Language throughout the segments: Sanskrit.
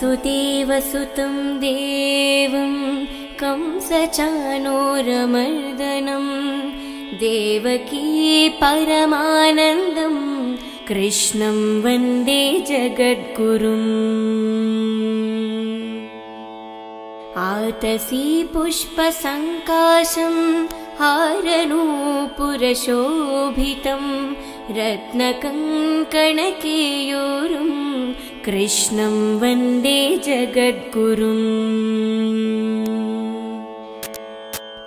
वसुदेवसुतं देवं कंसचानोरमर्दनं देवकी परमानन्दम् कृष्णं वन्दे जगद्गुरुम्। आतसी पुष्पसङ्काशं हारनूपुरशोभितं रत्नकङ्कणकेयूरुं कृष्णं वन्दे जगद्गुरुम्।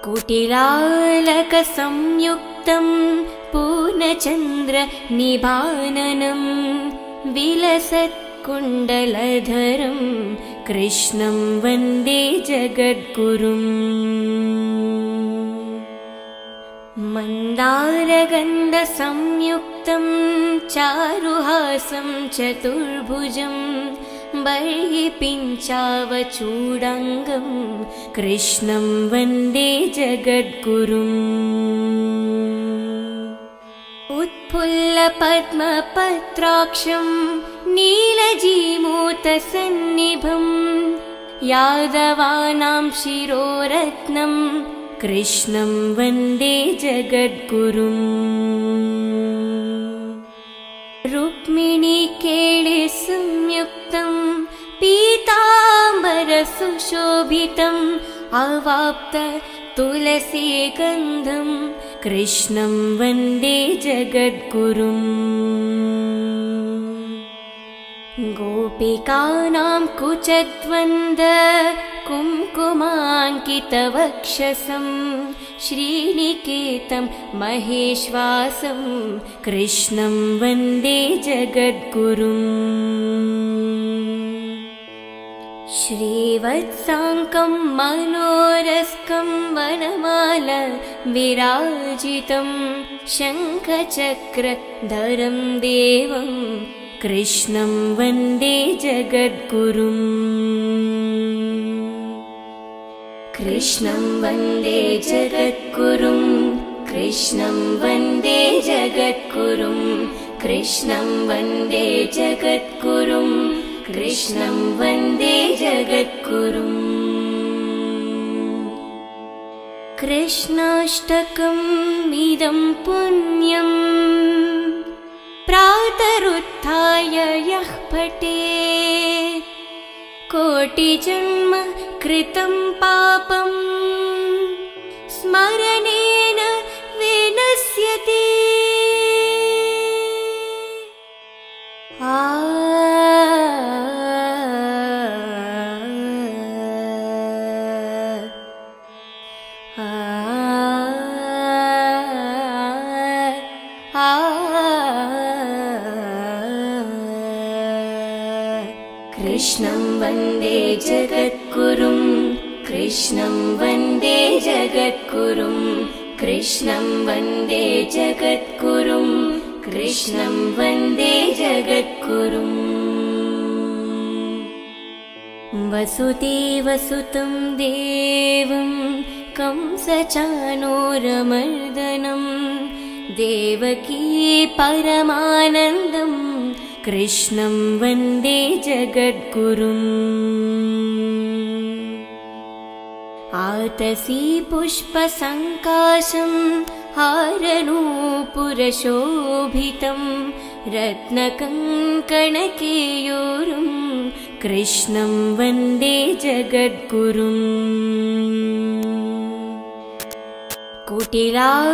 कुटिलालकसंयुक्तं पूर्णचन्द्रनिभाननं विलसत्कुण्डलधरं कृष्णं वन्दे जगद्गुरुम् मन्दारगन्धसंयुक्तं चारुहासं चतुर्भुजं बर्हि पिञ्चावचूडाङ्गं कृष्णं वन्दे जगद्गुरुम्। उत्फुल्लपद्मपत्राक्षं नीलजीमूतसन्निभं यादवानां शिरोरत्नं कृष्णं वन्दे जगद्गुरुम्। रुक्मिणीकेळिसंयुक्तं पीताम्बरसुशोभितम् अवाप्त तुलसीगन्धं कृष्णं वन्दे जगद्गुरुम् गोपिकानां कुचद्वन्द कुङ्कुमाङ्कितवक्षसं श्रीनिकेतं महेश्वासं कृष्णं वन्दे जगद्गुरुम् श्रीवत्साङ्कं मनोरस्कं वनमाल विराजितं शङ्खचक्रधरं देवं कृष्णं वन्दे जगद्गुरुम्। कृष्णं वन्दे जगद्गुरुं कृष्णं वन्दे जगद्गुरुं कृष्णं वन्दे जगद्गुरुम्। कृष्णं वन्दे जगद्गुरुम्। कृष्णाष्टकम् इदं पुण्यम् प्रातरुत्थाय यः पटे कोटिजन्म कृतं पापम् स्मरणेन विनश्यति। कृष्णं कृष्णं वन्दे जगद्गुरुं कृष्णं वन्दे जगद्गुरुं कृष्णं वन्दे जगद्गुरुम् वसुदेवसुतं देवं कंसचानोरमर्दनं देवकी परमानन्दम् कृष्णं वन्दे जगद्गुरुम् आतसी पुष्पसङ्काशं हारनूपुरशोभितं रत्नकङ्कणकेयूरुं कृष्णं वन्दे जगद्गुरुम्। कुटिलालकसंयुक्तं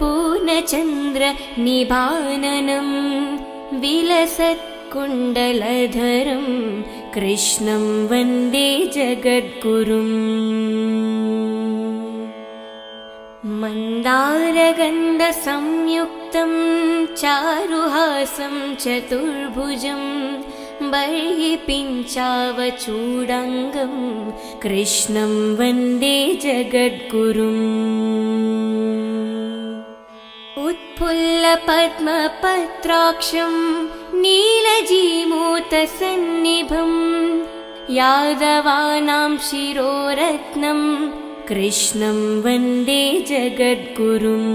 पूर्णचन्द्रनिभाननं विलसत्कुण्डलधरं कृष्णं वन्दे जगद्गुरुम्। मन्दारगन्धसंयुक्तं चारुहासं चतुर्भुजं बर्हि पिञ्चावचूडाङ्गं कृष्णं वन्दे जगद्गुरुम्। उत्फुल्लपद्मपत्राक्षं नीलजीमूतसन्निभम् यादवानां शिरोरत्नं कृष्णं वन्दे जगद्गुरुम्।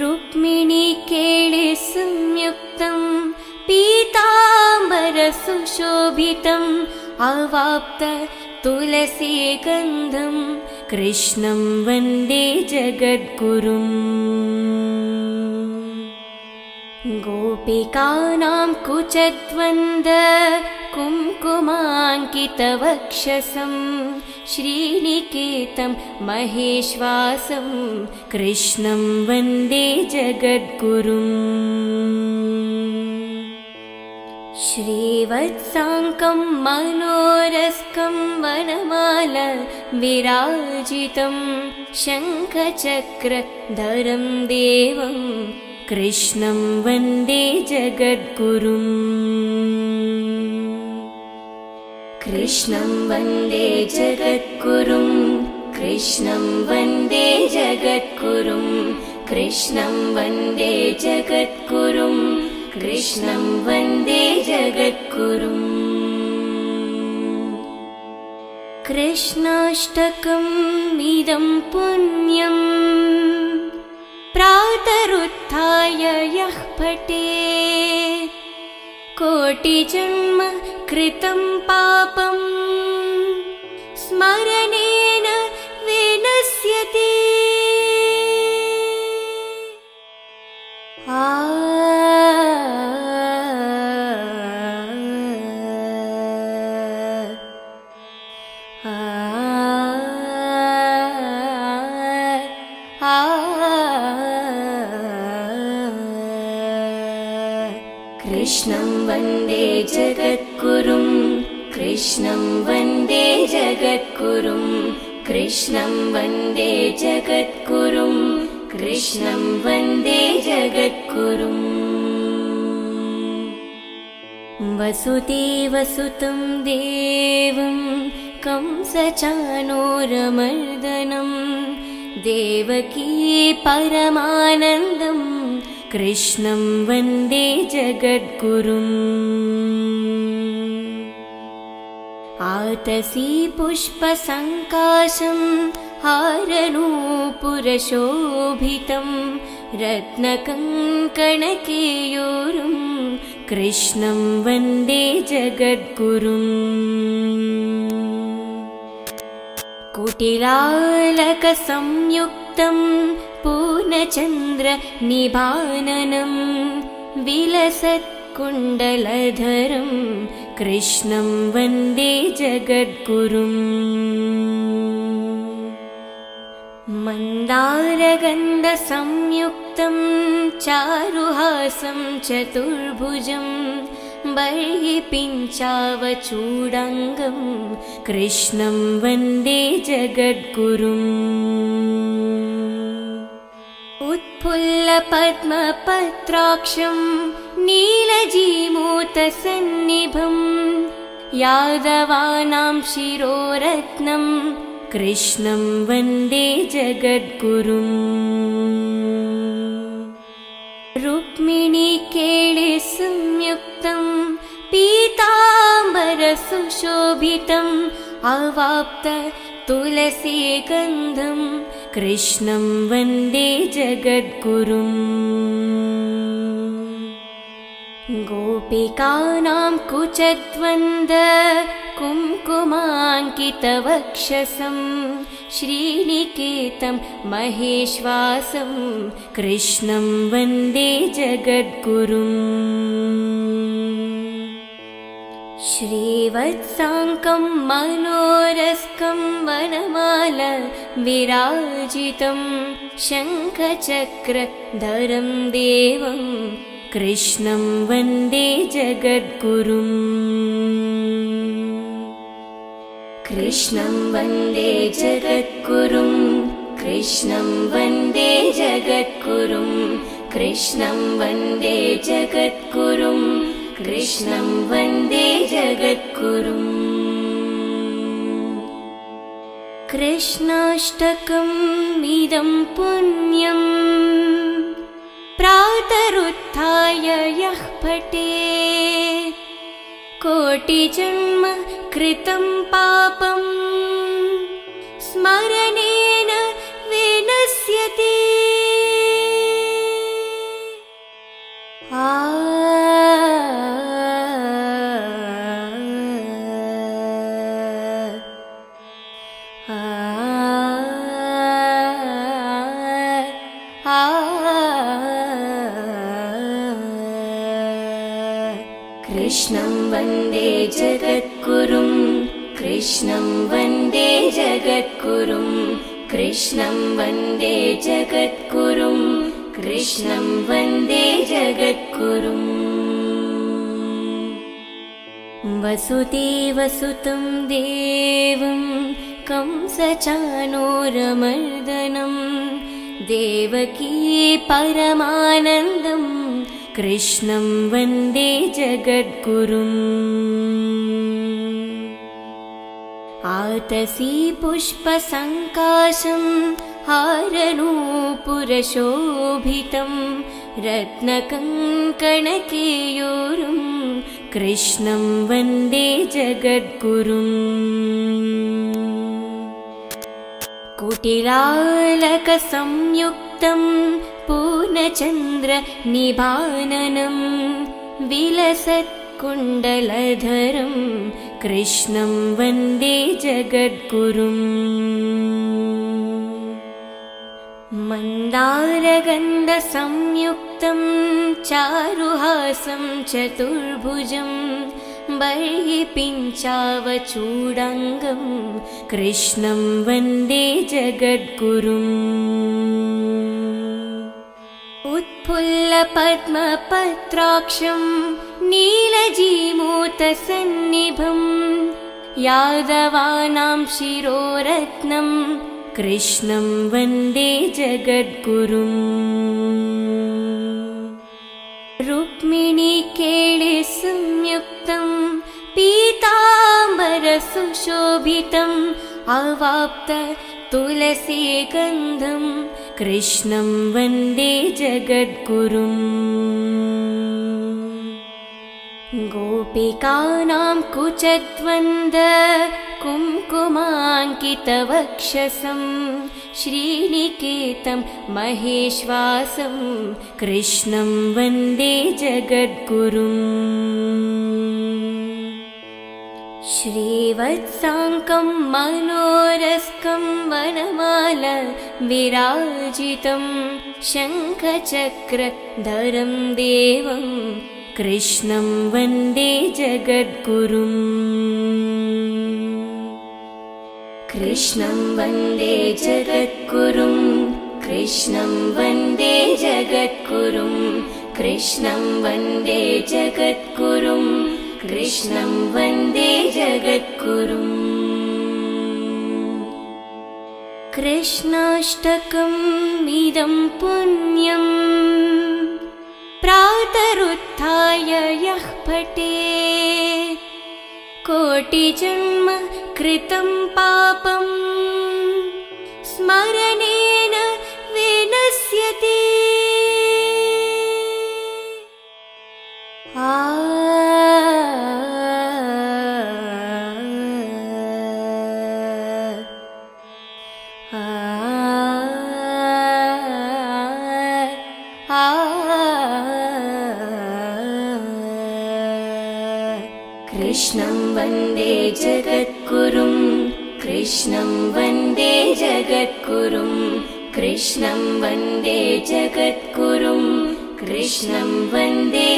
रुक्मिणीकेळे संयुक्तं पीताम्बरसुशोभितम् अवाप्त तुलसीगन्धं कृष्णं वन्दे जगद्गुरुम् गोपिकानां कुचद्वन्द कुङ्कुमाङ्कितवक्षसं श्रीनिकेतं महेश्वासं कृष्णं वन्दे जगद्गुरुम्। श्रीवत्साङ्कं मनोरस्कं वनमाल विराजितं शङ्खचक्रधरं देवं कृष्णं वन्दे जगद्गुरुम्। कृष्णं वन्दे जगद्गुरुं कृष्णं वन्दे जगद्गुरुं कृष्णं वन्दे जगद्गुरुं कृष्णं वन्दे जगद्गुरुम्। कृष्णाष्टकम् इदं पुण्यम् प्रातरुत्थाय यः पटे कोटिजन्म कृतं पापम्। स्मरणेन कृष्णं वन्दे जगद्गुरुं कृष्णं वन्दे जगद्गुरुम्। वसुदेवसुतं देवं कंसचानोरमर्दनं देवकी परमानन्दम् कृष्णं वन्दे जगद्गुरुम् आतसी पुष्पसङ्काशं हारनूपुरशोभितं रत्नकङ्कणकेयूरुं कृष्णं वन्दे जगद्गुरुम्। कुटिलालकसंयुक्तं पूर्णचन्द्रनिभाननं विलसत्कुण्डलधरं कृष्णं वन्दे जगद्गुरुम्। मन्दारगन्धसंयुक्तं चारुहासं चतुर्भुजं बर्हि पिञ्चावचूडाङ्गं कृष्णं वन्दे जगद्गुरुम्। उत्फुल्लपद्मपत्राक्षं नीलजीमूतसन्निभम् यादवानां शिरोरत्नं कृष्णं वन्दे जगद्गुरुम्। रुक्मिणीकेळे संयुक्तं पीताम्बरसुशोभितम् अवाप्त तुलसीगन्धं कृष्णं वन्दे जगद्गुरुम् गोपिकानां कुचद्वन्द कुङ्कुमाङ्कितवक्षसं श्रीनिकेतं महेश्वासं कृष्णं वन्दे जगद्गुरुम्। श्रीवत्साङ्कं मनोरस्कं वनमाल विराजितं शङ्खचक्रधरं देवं कृष्णं वन्दे जगद्गुरुम्। कृष्णं वन्दे जगद्गुरुं कृष्णं वन्दे जगद्गुरुं कृष्णं वन्दे जगद्गुरुं कृष्णं वन्दे जगद्गुरुम्। कृष्णाष्टकम् इदं पुण्यम् प्रातरुत्थाय यः पटे। कोटिजन्म कृतं पापम् स्मरणेन विनश्यति कृष्णं वन्दे जगद्गुरुं कृष्णं वन्दे जगद्गुरुं कृष्णं वन्दे जगद्गुरुं कृष्णं वन्दे जगद्गुरुम् वसुदेवसुतं देवं कंसचानोरमर्दनं देवकी परमानन्दम् कृष्णं वन्दे जगद्गुरुम्। आतसी पुष्पसङ्काशं हारनूपुरशोभितं रत्नकङ्कणकेयूरुं कृष्णं वन्दे जगद्गुरुम्। कुटिलालकसंयुक्तं पूर्णचन्द्रनिभाननं विलसत्कुण्डलधरं कृष्णं वन्दे जगद्गुरुम्। मन्दारगन्धसंयुक्तं चारुहासं चतुर्भुजं बर्हि पिञ्चावचूडाङ्गं कृष्णं वन्दे जगद्गुरुम् उत्फुल्लपद्मपत्राक्षं नीलजीमूतसन्निभं यादवानां शिरोरत्नं कृष्णं वन्दे जगद्गुरुम्। रुक्मिणीकेळिसंयुक्तं पीताम्बरसुशोभितम् अवाप्त तुलसीगन्धं कृष्णं वन्दे जगद्गुरुम्। गोपिकानां कुचद्वन्द कुङ्कुमाङ्कितवक्षसं श्रीनिकेतं महेश्वासं कृष्णं वन्दे जगद्गुरुम् श्रीवत्साङ्कं मनोरस्कं वनमाल विराजितं शङ्खचक्रधरं देवं कृष्णं वन्दे जगद्गुरुम् कृष्णं वन्दे जगद्गुरुं कृष्णं वन्दे जगद्गुरुं कृष्णं वन्दे जगद्गुरुम् कृष्णं वन्दे जगद्गुरुम्। कृष्णाष्टकम् इदं पुण्यम्। प्रातरुत्थाय यः पटे कोटिजन्म कृतं पापम्। स्मरणेन जगद्गुरुं। कृष्णं वन्दे जगद्गुरुं।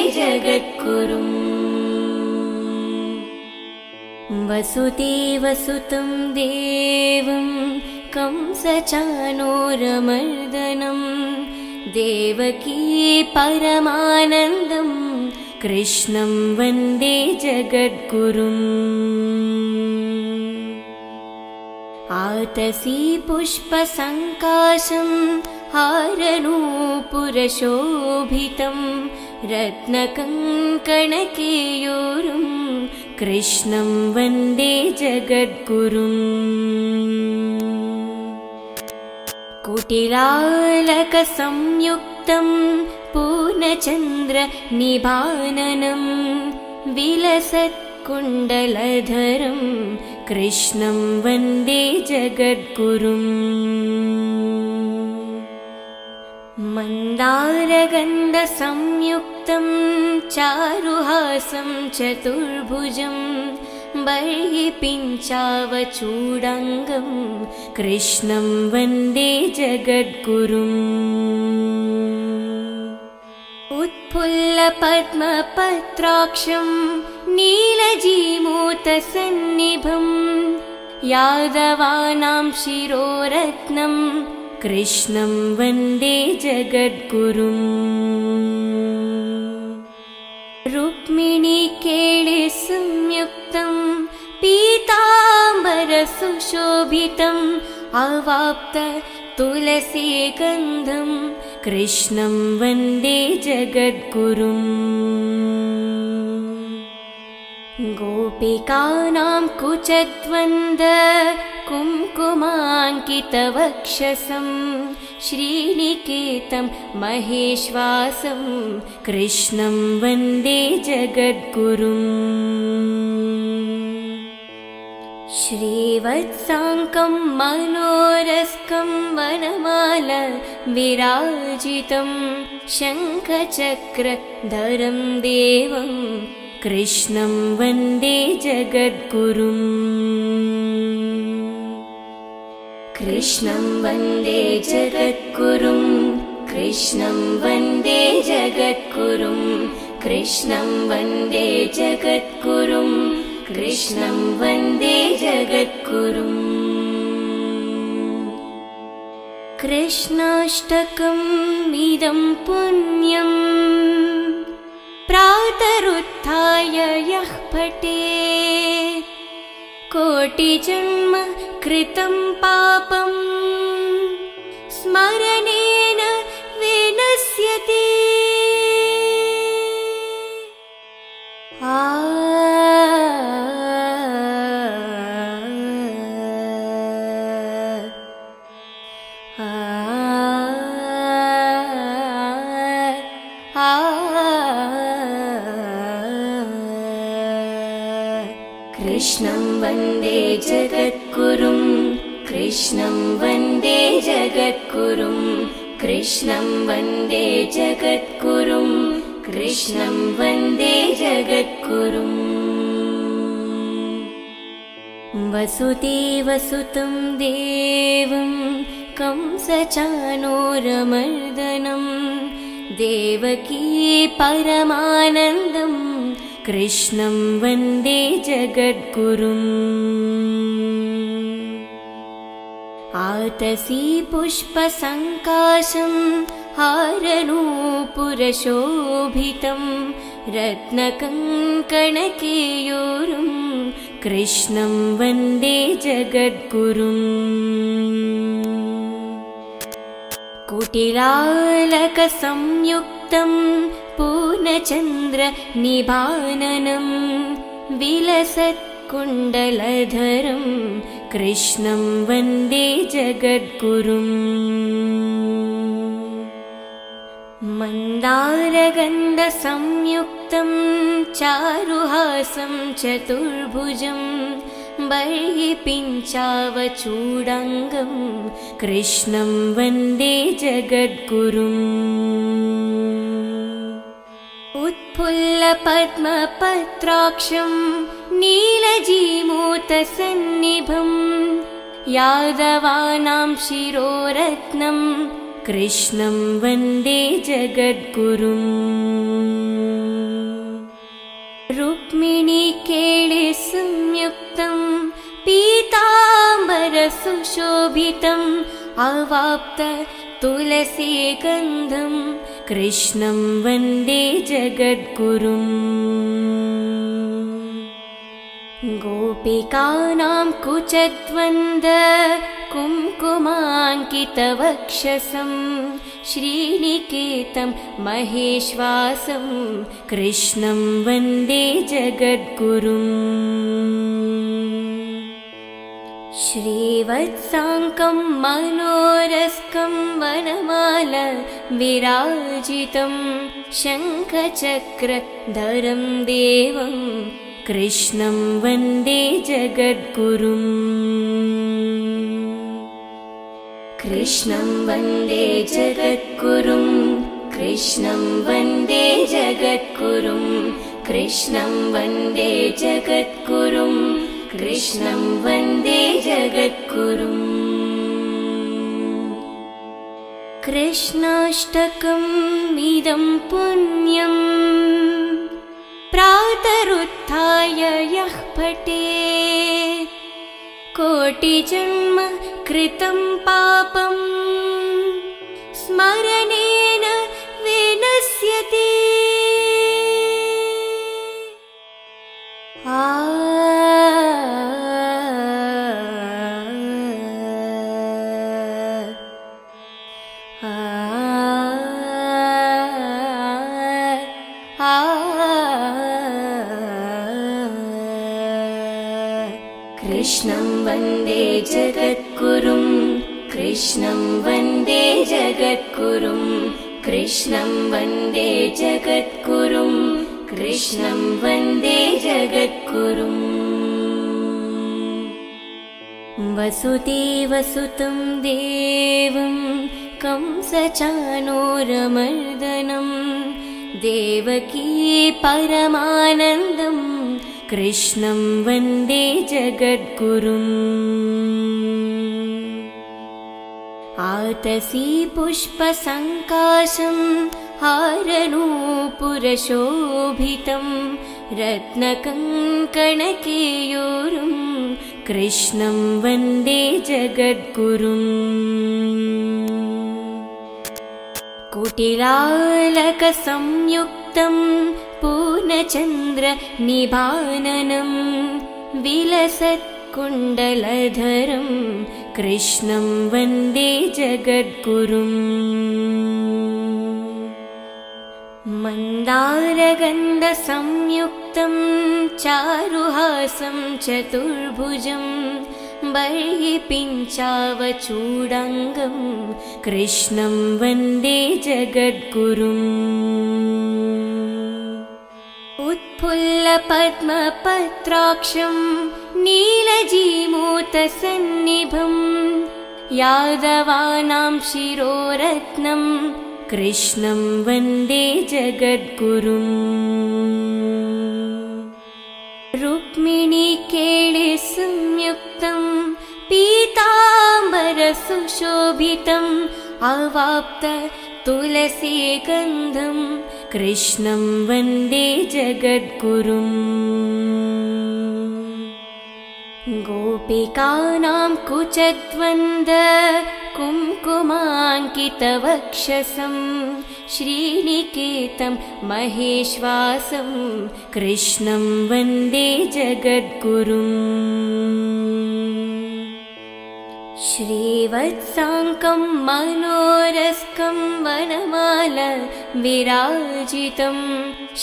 जगद्गुरुम् वसुदेवसुतं देवं कंसचानोरमर्दनं। देवकी परमानन्दम् कृष्णं वन्दे जगद्गुरुम् आतसी पुष्पसङ्काशं हारनूपुरशोभितं रत्नकङ्कणकेयूरुं कृष्णं वन्दे जगद्गुरुम् कुटिलालकसंयुक्तं पूर्णचन्द्रनिभाननं विलसत्कुण्डलधरं कृष्णं वन्दे जगद्गुरुम् मन्दारगन्धसंयुक्तं चारुहासं चतुर्भुजं पिञ्चावचूडाङ्गं कृष्णं वन्दे जगद्गुरुम् उत्फुल्लपद्मपत्राक्षं नीलजीमूतसन्निभं यादवानां शिरोरत्नं कृष्णं वन्दे जगद्गुरुम्। रुक्मिणीकेळिसंयुक्तं पीताम्बरसुशोभितम् अवाप्त तुलसीगन्धं कृष्णं वन्दे जगद्गुरुम् गोपिकानां कुचद्वन्द कुङ्कुमाङ्कितवक्षसं श्रीनिकेतं महेश्वासं कृष्णं वन्दे जगद्गुरुम्। श्रीवत्साङ्कं मनोरस्कं वनमाल विराजितं शङ्खचक्रधरं देवं कृष्णं वन्दे जगद्गुरुम्। कृष्णं वन्दे जगद्गुरुं कृष्णं वन्दे जगद्गुरुं कृष्णं वन्दे जगद्गुरुं कृष्णं वन्दे जगद्गुरुम्। कृष्णाष्टकम् इदं पुण्यम् प्रातरुत्थाय यः पटे कोटिजन्म कृतं पापम् स्मरणेन विनश्यति। आ कृष्णं वन्दे जगद्गुरुं कृष्णं वन्दे जगद्गुरुं कृष्णं वन्दे जगद्गुरुं कृष्णं वन्दे जगद्गुरुम् वसुदेवसुतं देवं कंसचानोरमर्दनं देवकी परमानन्दं कृष्णं वन्दे जगद्गुरुम्। आतसी पुष्पसङ्काशं हारनूपुरशोभितं रत्नकङ्कणकेयूरुं कृष्णं वन्दे जगद्गुरुम् पूर्णचन्द्रनिभाननं विलसत्कुण्डलधरं कृष्णं वन्दे जगद्गुरुम्। मन्दारगन्धसंयुक्तं चारुहासं चतुर्भुजं बर्हि पिञ्चावचूडाङ्गं कृष्णं वन्दे जगद्गुरुम् उत्फुल्लपद्मपत्राक्षं नीलजीमूतसन्निभं यादवानां शिरोरत्नं कृष्णं वन्दे जगद्गुरुम्। रुक्मिणीकेळिसंयुक्तं पीताम्बरसुशोभितम् अवाप्त तुलसीगन्धं कृष्णं वन्दे जगद्गुरुम्। गोपिकानां कुचद्वन्द कुङ्कुमाङ्कितवक्षसं श्रीनिकेतं महेश्वासं कृष्णं वन्दे जगद्गुरुम् श्रीवत्साङ्कं मनोरस्कं वनमाल विराजितं शङ्खचक्रधरं देवं कृष्णं वन्दे जगद्गुरुम्। कृष्णं वन्दे जगद्गुरुं कृष्णं वन्दे जगद्गुरुं कृष्णं वन्दे जगद्गुरुं कृष्णं वन्दे जगद्गुरुम्। कृष्णाष्टकम् इदं पुण्यम्। प्रातरुत्थाय यः पटे कोटिजन्म कृतं पापम्। स्मरणेन विनश्यति कृष्णं वन्दे जगद्गुरुं कृष्णं वन्दे जगद्गुरुम् वसुदेवसुतं देवं कंसचानोरमर्दनं देवकी परमानन्दम् कृष्णं वन्दे जगद्गुरुम् आतसी पुष्पसङ्काशं हारनूपुरशोभितं रत्नकङ्कणकेयूरुं कृष्णं वन्दे जगद्गुरुम्। कुटिलालकसंयुक्तं पूर्णचन्द्रनिभाननं विलसत्कुण्डलधरं कृष्णं वन्दे जगद्गुरुम्। मन्दारगन्धसंयुक्तं चारुहासं चतुर्भुजं पिञ्चावचूडाङ्गं कृष्णं वन्दे जगद्गुरुम्। उत्फुल्लपद्मपत्राक्षं नीलजीमूतसन्निभं यादवानां शिरोरत्नं कृष्णं वन्दे जगद्गुरुम्। रुक्मिणीकेळिसंयुक्तं पीताम्बरसुशोभितम् अवाप्त तुलसीगन्धं कृष्णं वन्दे जगद्गुरुम् गोपिकानां कुचद्वन्द कुङ्कुमाङ्कितवक्षसं श्रीनिकेतं महेश्वासं कृष्णं वन्दे जगद्गुरुम्। श्रीवत्साङ्कं मनोरस्कं वनमाल विराजितं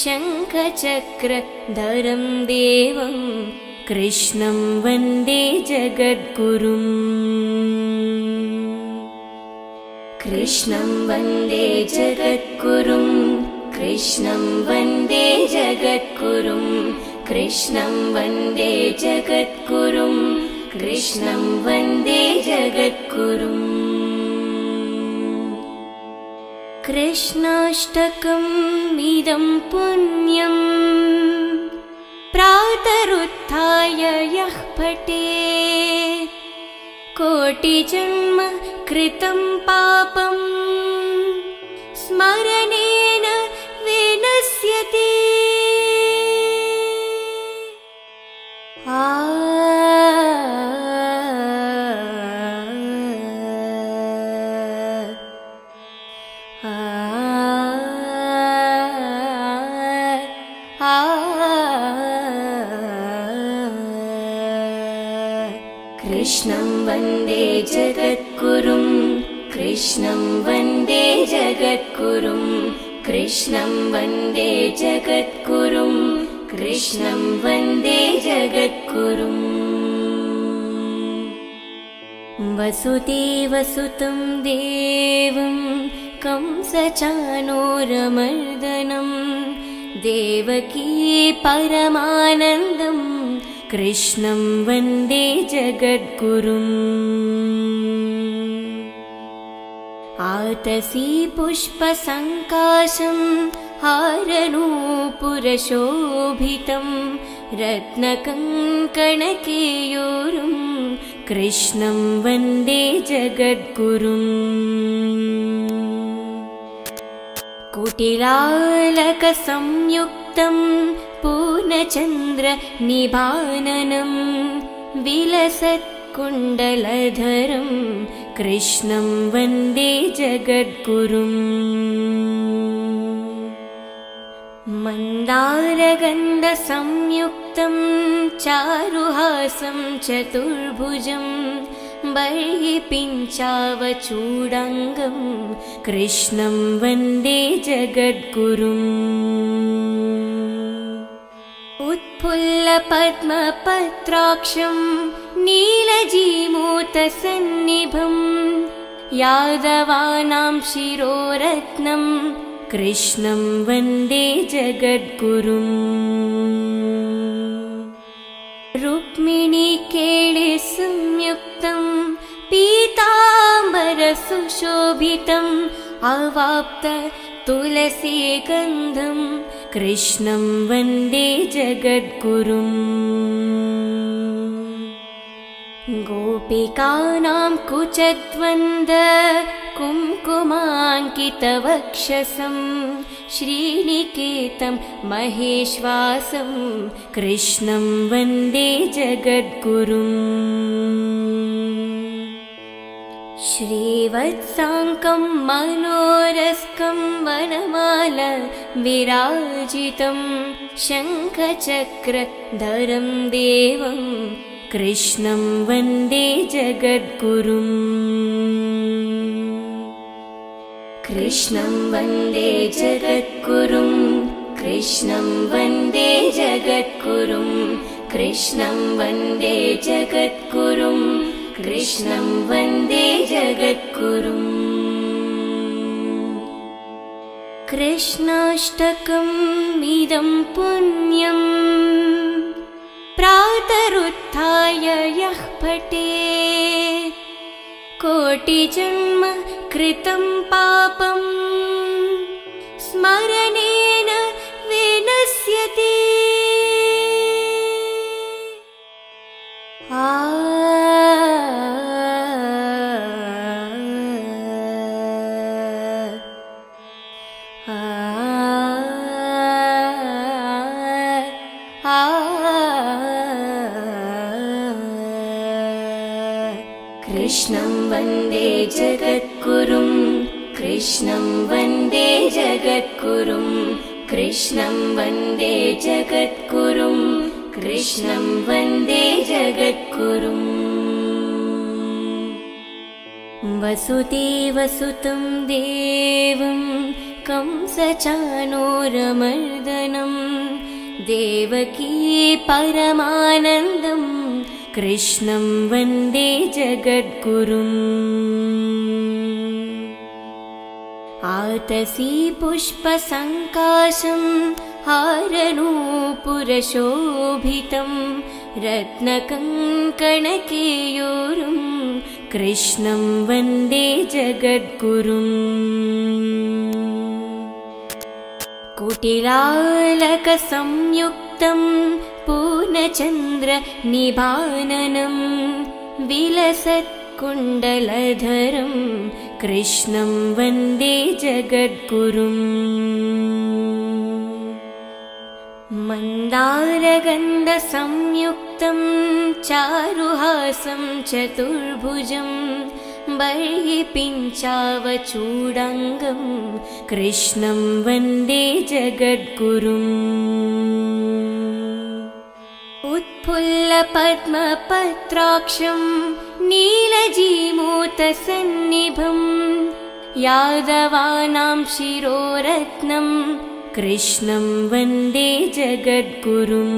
शङ्खचक्रधरं देवं कृष्णं वन्दे जगद्गुरुम्। कृष्णं वन्दे जगद्गुरुं कृष्णं वन्दे जगद्गुरुं कृष्णं वन्दे जगद्गुरुं कृष्णं वन्दे जगद्गुरुम्। कृष्णाष्टकम् इदं पुण्यम् प्रातरुत्थाय यः पटे कोटिजन्म कृतं पापम्। स्मरणेन विनश्यति। आ वन्दे जगद्गुरुं कृष्णं वन्दे जगद्गुरुं कृष्णं वन्दे जगद्गुरुं कृष्णं वन्दे जगद्गुरुम्। वसुदेवसुतं देवं कंसचानोरमर्दनं। देवकी परमानन्दं कृष्णं वन्दे जगद्गुरुम्। आतसी पुष्पसङ्काशं हारनूपुरशोभितं रत्नकङ्कणकेयोरुम् कृष्णं वन्दे जगद्गुरुम् पूर्णचन्द्रनिभाननं विलसत्कुण्डलधरं कृष्णं वन्दे जगद्गुरुम् मन्दारगन्धसंयुक्तं चारुहासं चतुर्भुजं बर्हि पिञ्चावचूडाङ्गं कृष्णं वन्दे जगद्गुरुम् उत्फुल्लपद्मपत्राक्षं नीलजीमूतसन्निभं यादवानां शिरोरत्नम् कृष्णं वन्दे जगद्गुरुम्। रुक्मिणीकेळिसंयुक्तं पीताम्बरसुशोभितम् अवाप्त तुलसीगन्धं कृष्णं वन्दे जगद्गुरुम्। गोपिकानां कुचद्वन्द कुङ्कुमाङ्कितवक्षसं श्रीनिकेतं महेश्वासं कृष्णं वन्दे जगद्गुरुम् श्रीवत्साङ्कं मनोरस्कं वनमाल विराजितं शङ्खचक्रधरं देवं कृष्णं वन्दे जगद्गुरुम्। कृष्णं वन्दे जगद्गुरुं कृष्णं वन्दे जगद्गुरुं कृष्णं वन्दे जगद्गुरुं कृष्णं वन्दे जगद्गुरुम् कृष्णाष्टकम् इदं पुण्यम् प्रातरुत्थाय यः पठेत् कोटिजन्म कृतं पापम् स्मरणेन विनश्यति। आ कृष्णं वन्दे जगद्गुरुं कृष्णं वन्दे जगद्गुरुम् वसुदेवसुतं देवं कंसचानोरमर्दनं देवकी परमानन्दं कृष्णं वन्दे जगद्गुरुम् पुष्पसङ्काशं हारनूपुरशोभितं रत्नकङ्कणकेयोरुं कृष्णं वन्दे जगद्गुरुम्। कुटिलालकसंयुक्तं पूर्णचन्द्रनिभाननं विलसत्कुण्डलधरं कृष्णं वन्दे जगद्गुरुम्। मन्दारगन्धसंयुक्तं चारुहासं चतुर्भुजं बर्हि पिञ्चावचूडाङ्गं कृष्णं वन्दे जगद्गुरुम्। पुल्लपद्मपत्राक्षं नीलजीमूतसन्निभम् यादवानां शिरोरत्नं कृष्णं वन्दे जगद्गुरुम्।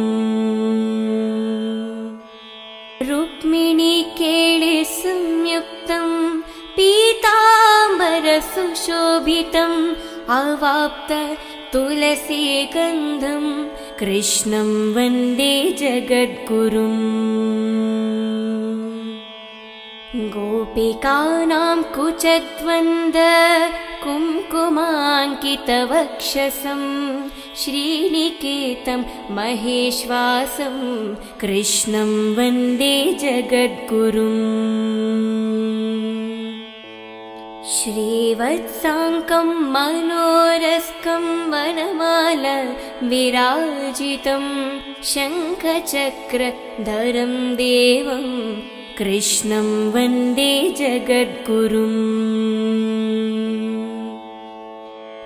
रुक्मिणीकेळे संयुक्तं पीताम्बरसुशोभितम् अवाप्त तुलसीगन्धं कृष्णं वन्दे जगद्गुरुम् गोपिकानां कुचद्वन्द कुङ्कुमाङ्कितवक्षसं श्रीनिकेतं महेश्वासं कृष्णं वन्दे जगद्गुरुम्। श्रीवत्साङ्कं मनोरस्कं वनमाल विराजितं शङ्खचक्रधरं देवं कृष्णं वन्दे जगद्गुरुम्।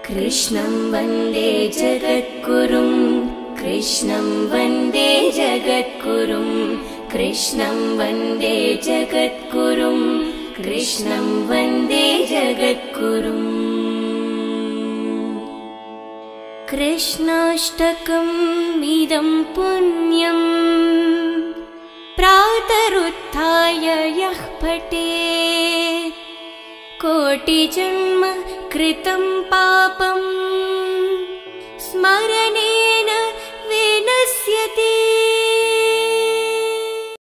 कृष्णं वन्दे जगद्गुरुं कृष्णं वन्दे जगद्गुरुं कृष्णं वन्दे जगद्गुरुम्। कृष्णं वन्दे जगद्गुरुम्। कृष्णाष्टकम् इदं पुण्यम् प्रातरुत्थाय यः पटे कोटिजन्म कृतं पापम्। स्मरणेन विनश्यति।